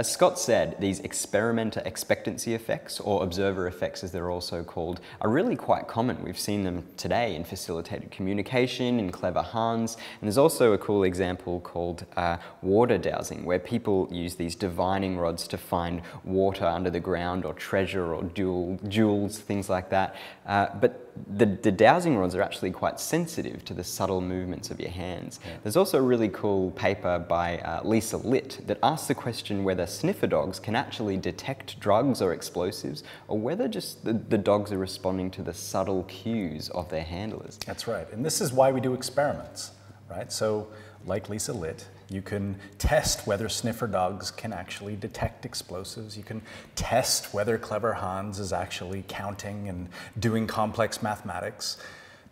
as Scott said, these experimenter expectancy effects, or observer effects as they're also called, are really quite common. We've seen them today in facilitated communication, in clever Hans, and there's also a cool example called uh, water dowsing, where people use these divining rods to find water under the ground or treasure or jewels, things like that. Uh, but the, the, dowsing rods are actually quite sensitive to the subtle movements of your hands. Yeah. There's also a really cool paper by uh, Lisa Lit that asks the question whether sniffer dogs can actually detect drugs or explosives, or whether just the, the dogs are responding to the subtle cues of their handlers. That's right, and this is why we do experiments, right? So, like Lisa Lit, you can test whether sniffer dogs can actually detect explosives. You can test whether Clever Hans is actually counting and doing complex mathematics.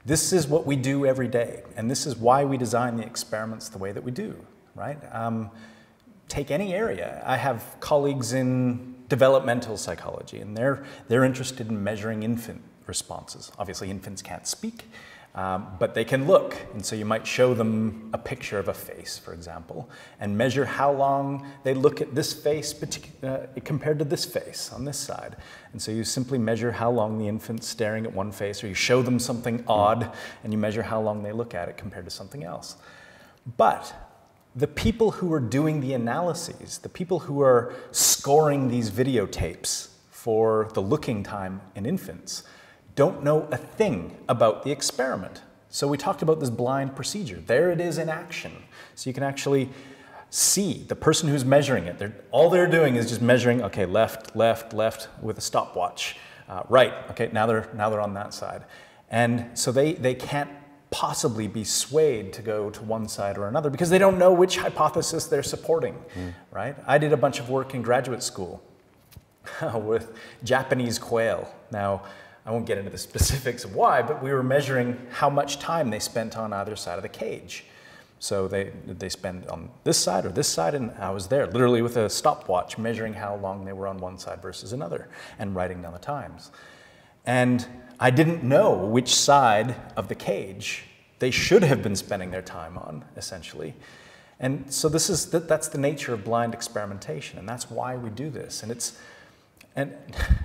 This is what we do every day, and this is why we design the experiments the way that we do, right? Um, take any area. I have colleagues in developmental psychology, and they're, they're interested in measuring infant responses. Obviously, infants can't speak, um, but they can look, and so you might show them a picture of a face, for example, and measure how long they look at this face uh, compared to this face on this side. And so you simply measure how long the infant's staring at one face, or you show them something odd, and you measure how long they look at it compared to something else. But the people who are doing the analyses, the people who are scoring these videotapes for the looking time in infants, don't know a thing about the experiment. So we talked about this blind procedure. There it is in action. So you can actually see the person who's measuring it. They're, all they're doing is just measuring, okay, left, left, left with a stopwatch. Uh, right, okay, now they're, now they're on that side. And so they, they can't possibly be swayed to go to one side or another because they don't know which hypothesis they're supporting, mm. right? I did a bunch of work in graduate school with Japanese quail. Now, I won't get into the specifics of why, but we were measuring how much time they spent on either side of the cage. So they, they spend on this side or this side, and I was there literally with a stopwatch measuring how long they were on one side versus another and writing down the times. And I didn't know which side of the cage they should have been spending their time on, essentially. And so this is, that's the nature of blind experimentation, and that's why we do this. And it's, and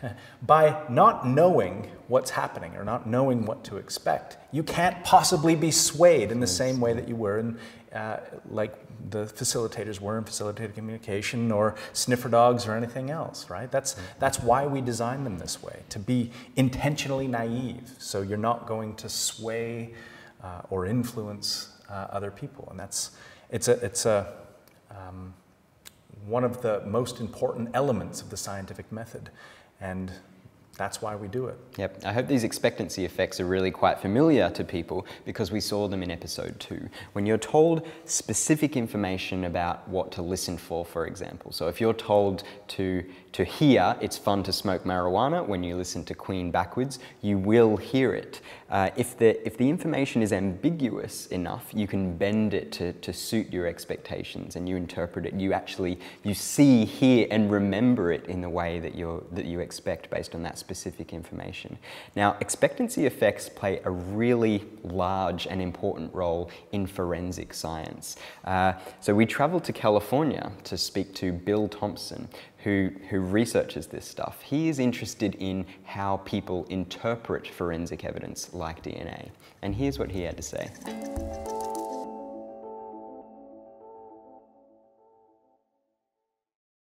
by not knowing what's happening or not knowing what to expect, you can't possibly be swayed in the same way that you were in, uh, like the facilitators were in facilitated communication or sniffer dogs or anything else, right? That's, that's why we design them this way, to be intentionally naive. So you're not going to sway uh, or influence uh, other people. And that's, it's a, it's a, um, one of the most important elements of the scientific method. And that's why we do it. Yep. I hope these expectancy effects are really quite familiar to people because we saw them in episode two. When you're told specific information about what to listen for, for example. So if you're told to to hear it's fun to smoke marijuana when you listen to Queen backwards, you will hear it. Uh, if, the, if the information is ambiguous enough, you can bend it to, to suit your expectations and you interpret it. You actually, you see, hear and remember it in the way that, you're, that you expect based on that specific information. Now, expectancy effects play a really large and important role in forensic science. Uh, so we traveled to California to speak to Bill Thompson, who, who researches this stuff. He is interested in how people interpret forensic evidence like DNA. And here's what he had to say.